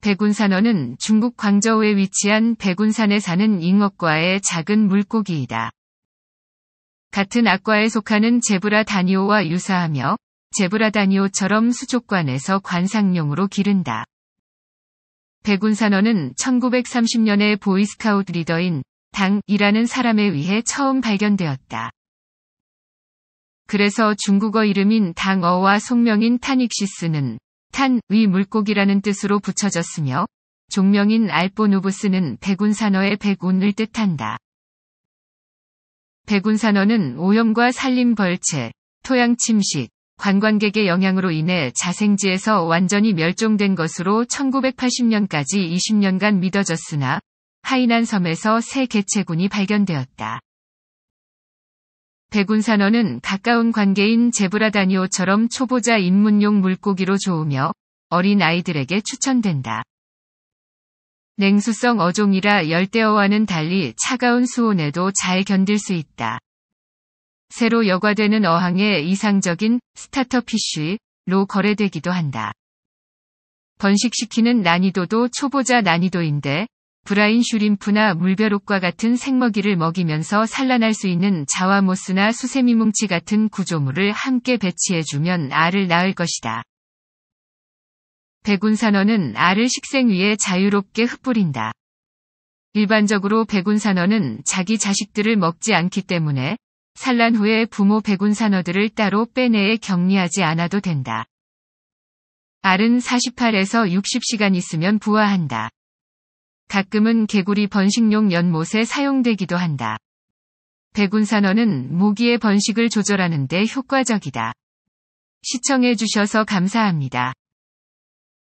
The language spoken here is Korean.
백운산어는 중국 광저우에 위치한 백운산에 사는 잉어과의 작은 물고기이다. 같은 악과에 속하는 제브라 다니오와 유사하며 제브라 다니오처럼 수족관에서 관상용으로 기른다. 백운산어는 1930년에 보이스카우트 리더인 당이라는 사람에 의해 처음 발견되었다. 그래서 중국어 이름인 당어와 속명인 타닉시스는 탄 위 물고기라는 뜻으로 붙여졌으며 종명인 알포누부스는 백운 산어의 백운을 뜻한다. 백운 산어는 오염과 산림 벌채, 토양 침식, 관광객의 영향으로 인해 자생지에서 완전히 멸종된 것으로 1980년까지 20년간 믿어졌으나 하이난 섬에서 새 개체군이 발견되었다. 백운산어는 가까운 관계인 제브라다니오처럼 초보자 입문용 물고기로 좋으며 어린 아이들에게 추천된다. 냉수성 어종이라 열대어와는 달리 차가운 수온에도 잘 견딜 수 있다. 새로 여과되는 어항의 이상적인 starter fish로 거래되기도 한다. 번식시키는 난이도도 초보자 난이도인데 brine shrimp나 물벼룩과 같은 생먹이를 먹이면서 산란할 수 있는 자와모스나 수세미뭉치 같은 구조물을 함께 배치해주면 알을 낳을 것이다. 백운산어는 알을 식생 위에 자유롭게 흩뿌린다. 일반적으로 백운산어는 자기 자식들을 먹지 않기 때문에 산란 후에 부모 백운산어들을 따로 빼내에 격리하지 않아도 된다. 알은 48에서 60시간 있으면 부화한다. 가끔은 개구리 번식용 연못에 사용되기도 한다. 백운산어는 모기의 번식을 조절하는 데 효과적이다. 시청해주셔서 감사합니다.